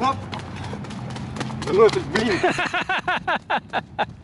Оп. Ну это, блин.